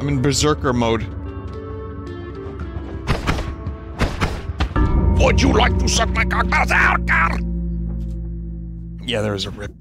I'm in berserker mode. Would you like to suck my cock out, Yeah, there is a rip.